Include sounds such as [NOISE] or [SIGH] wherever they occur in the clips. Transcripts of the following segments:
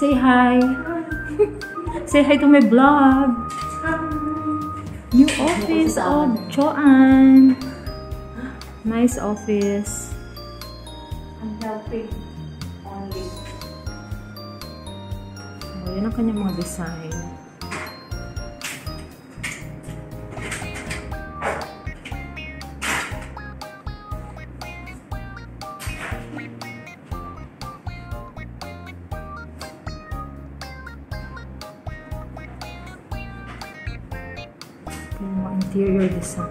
Say hi. Say hi to my vlog. New ano office of Joanne. Nice office. I'm helping only. Oh, yun ang kanyang mga design. mo interior design.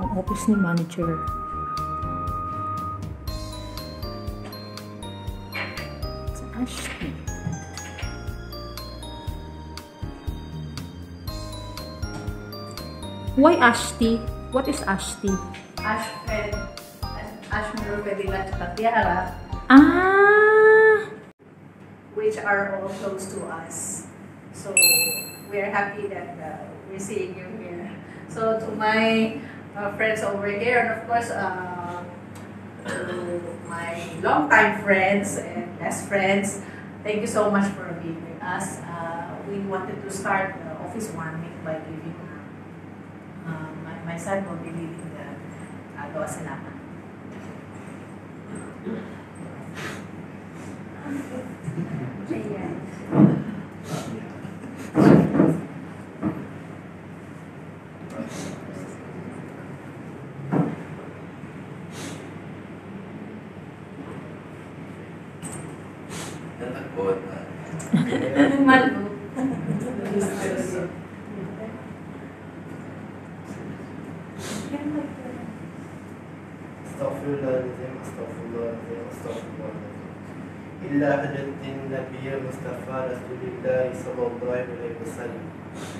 Oh, ang office ni manager. Sa Ashby. Why Ashby? What is Ashti? Ashfred. Eh, Ashmur Vedila Ah! Which are all close to us. So we are happy that uh, we're seeing you here. So to my uh, friends over here, and of course, uh, to my longtime friends and best friends, thank you so much for being with us. Uh, we wanted to start uh, office warming by giving my son will be leaving the uh, doa selamat. Malu. استغفر الله العظيم استغفر الله العظيم إلا حجة النبي المصطفى رسول الله صلى الله عليه وسلم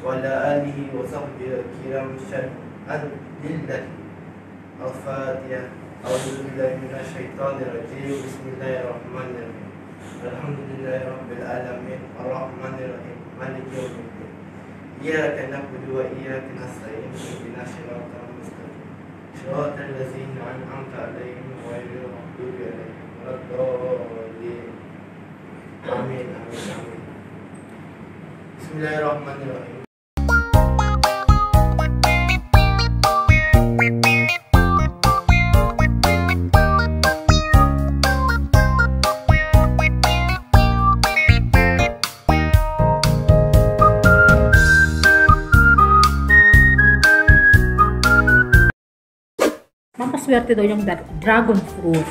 وعلى آله وصحبه الكرام الشر عن لله الفاتحة أعوذ بالله من الشيطان الرجيم بسم الله الرحمن الرحيم الحمد لله رب العالمين الرحمن الرحيم مالك يوم الدين إياك نعبد وإياك نستعين اهدنا صراط المستقيم صراط الذين أنعمت عليهم Bismillahirrahmanirrahim. Mapaswerte daw yung dragon fruit.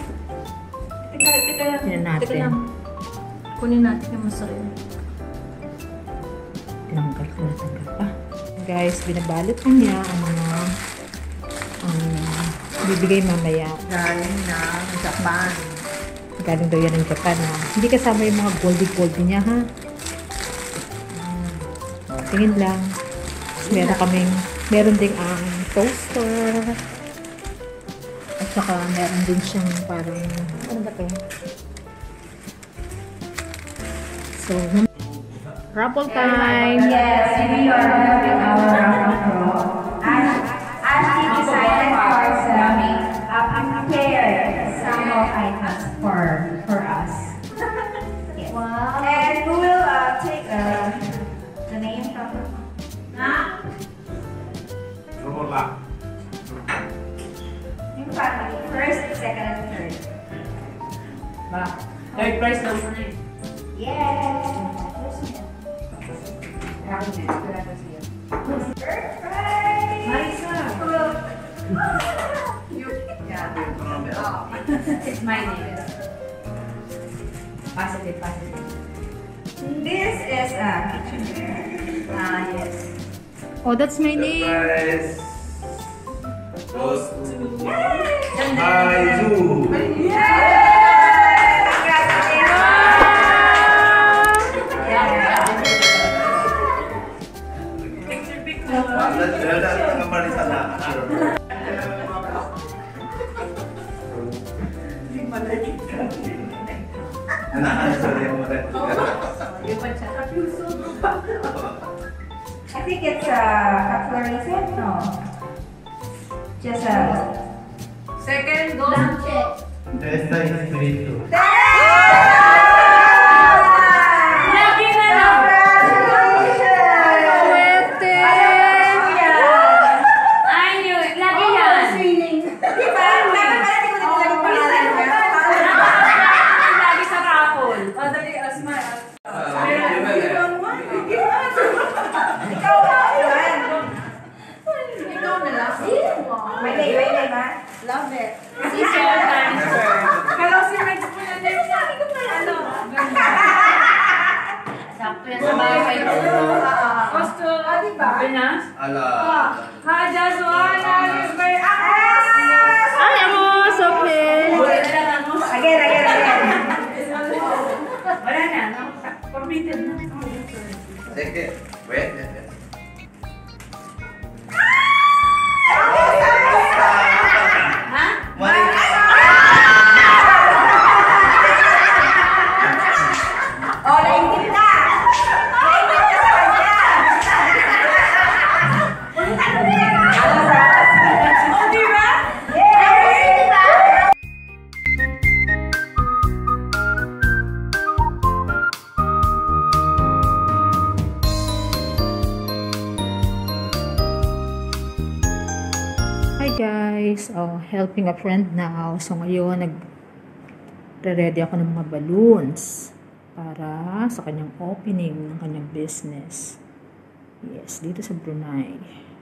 Ika, ika, Tignan natin. Kunin natin yung masarili. Tanggal ko, tanggal pa. Guys, binabalot ko niya ang mga um, bibigay mamaya. Galing na Japan. Galing daw yan ng Japan. Ha? Ah. Hindi kasama yung mga goldy-goldy niya ha. Tingin lang. Meron kaming, meron ding ang ah, toaster. At saka meron din siyang parang, ano ba ito? So, Rumble time! Yes, we are having our as we decided uh, for some uh, prepared some items for, for us. [LAUGHS] yes. wow. And we will uh, take uh, the name from Nah. Robot Lab. Yung family, first, second, and third. Ma, hey, price number. Yes. 다음에 [LAUGHS] oh. it's my name. Pass it, pass it. This is a kitchen. Ah, yes. Oh, that's my name. Goes to kembali sana. I think it's uh, a capitalization, no? Just a... Second, go. Testa is three, two. Pinasabay kayo. Ah, no? Wait. uh, helping a friend now. Uh, so ngayon, nag ready ako ng mga balloons para sa kanyang opening ng kanyang business. Yes, dito sa Brunei.